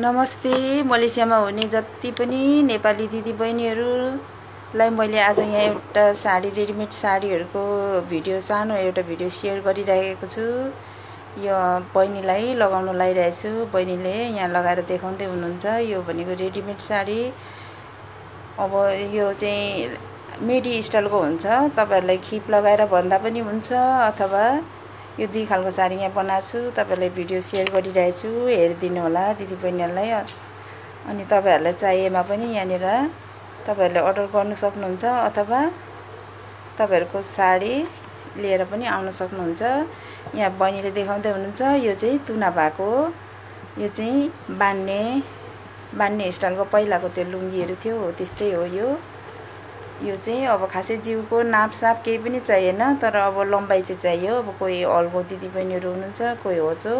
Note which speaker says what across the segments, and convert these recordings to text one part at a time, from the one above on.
Speaker 1: नमस्ते मलेसियामा हुने जति पनि नेपाली दिदीबहिनीहरूलाई मैले आज यहाँ एउटा साडी रेडिमेड साडीहरूको भिडियो सानो एउटा भिडियो सेयर गरिरहेको छु। यो बहिनीलाई लगाउनु लगाइरहेको छु। बहिनीले यहाँ लगाएर देखाउँदै हुनुहुन्छ। यो भनेको रेडिमेड साडी। अब यो चाहिँ मेडी स्टाइलको हुन्छ। तपाईँहरूलाई खिप लगाएर भन्दा पनि हुन्छ अथवा यो दुई खालको साडी यहाँ बनाएको छु तपाईँहरूलाई भिडियो सेयर गरिरहेको छु हेरिदिनु होला दिदीबहिनीहरूलाई अनि तपाईँहरूलाई चाहिएमा पनि यहाँनिर तपाईँहरूले अर्डर गर्नु सक्नुहुन्छ अथवा तपाईँहरूको साडी लिएर पनि आउन सक्नुहुन्छ। यहाँ बहिनीले देखाउँदै हुनुहुन्छ यो चाहिँ तुना भएको यो चाहिँ बान्ने बान्ने स्टाइलको पहिलाको त्यो लुङ्गीहरू थियो हो त्यस्तै हो यो। यो चाहिँ अब खासै जिउको नापसाप केही पनि चाहिएन तर अब लम्बाइ चाहिँ चाहियो। अब कोही हलको दिदीबहिनीहरू हुनुहुन्छ कोही होचो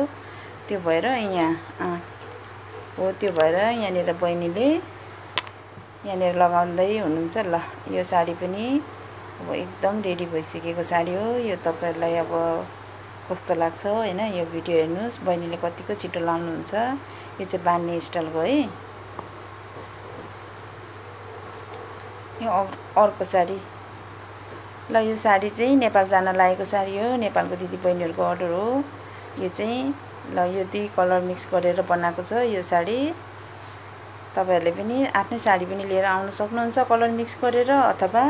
Speaker 1: त्यो भएर यहाँ हो त्यो भएर यहाँनिर बहिनीले यहाँनिर लगाउँदै हुनुहुन्छ। ल यो साडी पनि अब एकदम रेडी भइसकेको साडी हो। यो तपाईँहरूलाई अब कस्तो लाग्छ होइन? यो भिडियो हेर्नुहोस्। बहिनीले कतिको छिटो लाउनुहुन्छ। यो चाहिँ बान्ने स्टाइलको है। यो अर्को साडी। ल यो साडी चाहिँ नेपाल जान लागेको साडी हो। नेपालको दिदीबहिनीहरूको अर्डर हो। यो चाहिँ ल यो दुई कलर मिक्स गरेर बनाएको छ यो साडी। तपाईँहरूले पनि आफ्नै साडी पनि लिएर आउनु सक्नुहुन्छ कलर मिक्स गरेर अथवा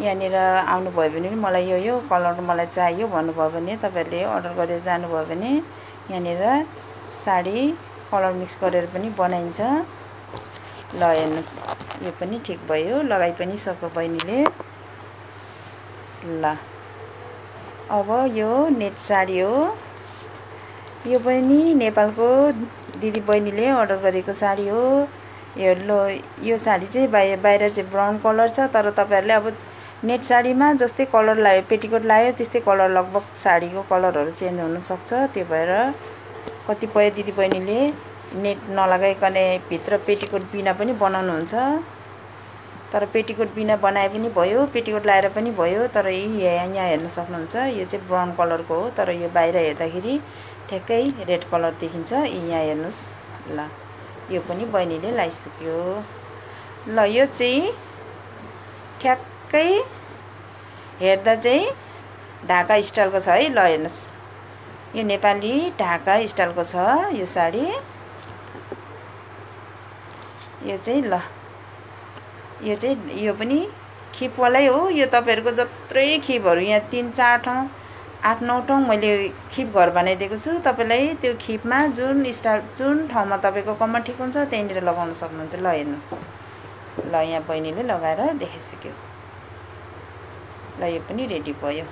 Speaker 1: यहाँनिर आउनुभयो भने पनि मलाई यो यो कलर मलाई चाहियो भन्नुभयो भने तपाईँहरूले अर्डर गरेर जानुभयो भने यहाँनिर साडी कलर मिक्स गरेर पनि बनाइन्छ। ल हेर्नुहोस्। यो पनि ठिक भयो लगाइ पनि सक्यो बहिनीले। ल। अब यो नेट साडी हो। यो पनि नेपालको दिदी बहिनीले अर्डर गरेको साडी हो। यो लो यो साडी चाहिँ बाहिर बाहिर चाहिँ ब्राउन कलर छ तर तपाईँहरूले अब नेट साडीमा जस्तै कलर लगायो पेटिकोट लगायो त्यस्तै कलर लगभग साडीको कलरहरू चेन्ज हुनसक्छ। त्यो भएर कतिपय दिदीबहिनीले नेट नलगाइकन भित्र पेटिकोट बिना पनि बनाउनुहुन्छ। तर पेटिकोट बिना बनाए पनि भयो पेटिकोट लगाएर पनि भयो तर यहाँ यहाँ हेर्न सक्नुहुन्छ। यो चाहिँ ब्राउन कलरको हो तर यो बाहिर हेर्दाखेरि ठ्याक्कै रेड कलर देखिन्छ। यहाँ हेर्नुहोस् ल यो पनि बहिनीले लगाइसक्यो ल यो चाहिँ ठ्याक्कै हेर्दा चाहिँ ढाका स्टाइलको छ है ल हेर्नुहोस्। यो नेपाली ढाका स्टाइलको छ यो साडी। यो चाहिँ ल। यो चाहिँ यो पनि खिपवालै हो। यो तपाईँहरूको जत्रै खिपहरू यहाँ तिन चार ठाउँ आठ नौ ठाउँ मैले खिप घर बनाइदिएको छु। तपाईँलाई त्यो खिपमा जुन स्टाइल जुन ठाउँमा तपाईँको कम्मर ठिक हुन्छ त्यहीँनिर लगाउन सक्नुहुन्छ। ल हेर्नु। ल यहाँ बहिनीले लगाएर देखाइसक्यो। ल यो पनि रेडी भयो।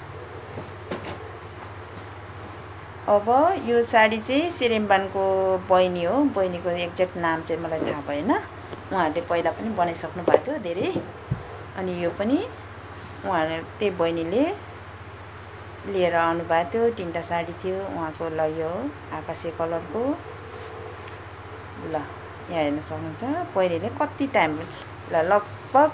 Speaker 1: अब यो साडी चाहिँ सिरेम्बानको बहिनी हो। बहिनीको एक्ज्याक्ट नाम चाहिँ मलाई थाहा भएन। उहाँहरूले पहिला पनि बनाइसक्नु भएको थियो धेरै। अनि यो पनि उहाँहरू त्यही बहिनीले लिएर आउनुभएको थियो तिनवटा साडी थियो उहाँको ल यो आकाशे कलरको। ल यहाँ हेर्न सक्नुहुन्छ बहिनीले कति टाइम ल लगभग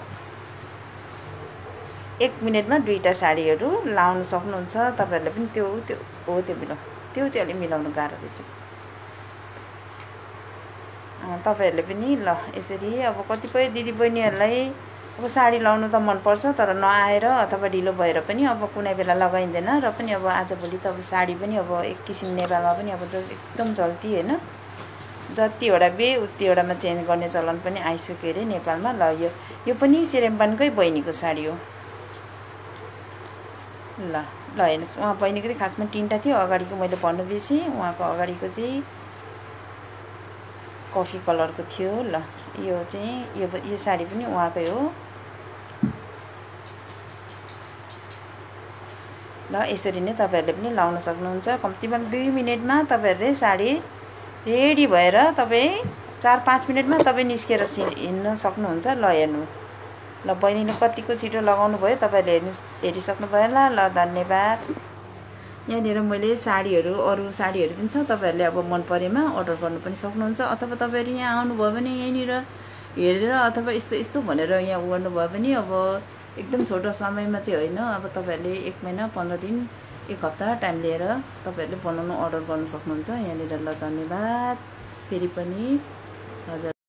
Speaker 1: एक मिनटमा दुईवटा साडीहरू लाउनु सक्नुहुन्छ तपाईँहरूले पनि त्यो त्यो हो त्यो मिलाउ त्यो चाहिँ अलिक मिलाउनु गाह्रो रहेछ। तपाईँहरूले पनि ल यसरी अब कतिपय दिदीबहिनीहरूलाई अब साडी लाउनु त मनपर्छ तर नआएर अथवा ढिलो भएर पनि अब कुनै बेला लगाइँदैन र पनि अब आजभोलि त अब साडी पनि अब एक किसिम नेपालमा पनि अब एकदम चल्ती होइन। जतिवटा बे उतिवटामा चेन्ज गर्ने चलन पनि आइसक्यो अरे नेपालमा। ल यो यो पनि सेरेम्बानकै बहिनीको साडी हो। ल ल हेर्नुहोस् उहाँ बहिनीको चाहिँ खासमा तिनवटा थियो। अगाडिको मैले भन्नु बेसी उहाँको अगाडिको चाहिँ कफी कलरको थियो ल। यो चाहिँ यो यो साडी पनि उहाँकै हो। ल यसरी नै तपाईँहरूले पनि लाउन सक्नुहुन्छ। कम्तीमा दुई मिनटमा तपाईँहरूले साडी रेडी भएर तपाईँ चार पाँच मिनटमा तपाईँ निस्केर हिँड्न सक्नुहुन्छ। ल हेर्नु। ल बहिनीले कतिको छिटो लगाउनु भयो तपाईँहरूले हेर्नु हेरिसक्नु भयो ल ल धन्यवाद। यहाँनिर मैले साडीहरू अरू साडीहरू पनि छ तपाईँहरूले अब मन परेमा अर्डर गर्नु पनि सक्नुहुन्छ। अथवा तपाईँहरू यहाँ आउनुभयो भने यहीँनिर हेरेर अथवा यस्तो यस्तो भनेर यहाँ गर्नुभयो भने अब एकदम छोटो समयमा चाहिँ होइन अब तपाईँहरूले एक महिना पन्ध्र दिन एक हप्ता टाइम लिएर तपाईँहरूले बनाउनु अर्डर गर्नु सक्नुहुन्छ। यहाँनिर ल धन्यवाद। फेरि पनि